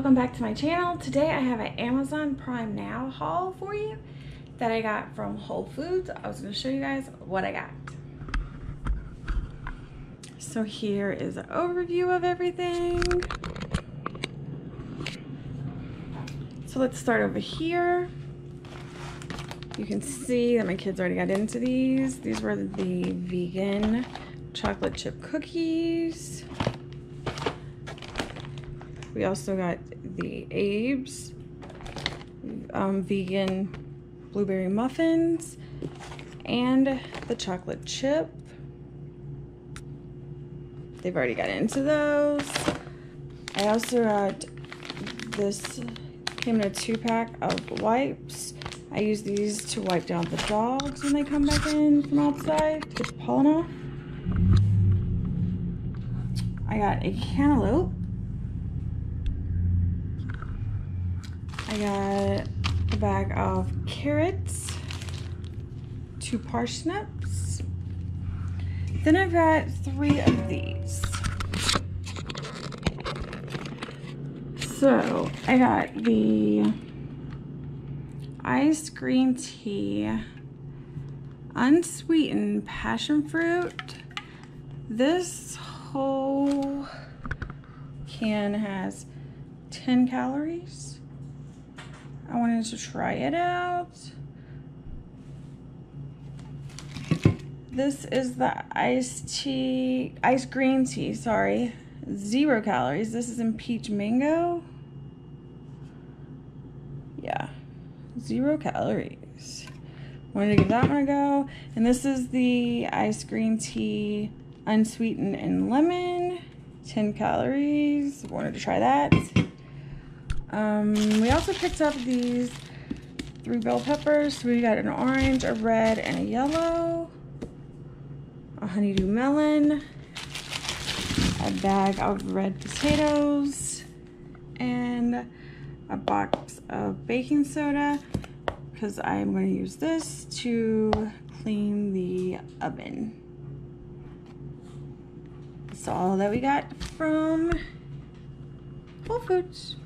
back to my channel. Today I have an Amazon Prime Now haul for you that I got from Whole Foods. I was going to show you guys what I got. So here is an overview of everything. So let's start over here. You can see that my kids already got into these. These were the vegan chocolate chip cookies. We also got the Abe's um, vegan blueberry muffins and the chocolate chip. They've already got into those. I also got this, came in a two pack of wipes. I use these to wipe down the dogs when they come back in from outside to get the pollen off. I got a cantaloupe I got a bag of carrots, two parsnips. Then I've got three of these. So I got the iced green tea, unsweetened passion fruit. This whole can has 10 calories. I wanted to try it out. This is the iced tea, iced green tea, sorry. Zero calories. This is in peach mango. Yeah, zero calories. Wanted to give that one a go. And this is the iced green tea, unsweetened and lemon. 10 calories. Wanted to try that. Um, we also picked up these three bell peppers. We got an orange, a red, and a yellow. A honeydew melon. A bag of red potatoes. And a box of baking soda because I'm going to use this to clean the oven. That's all that we got from Whole Foods.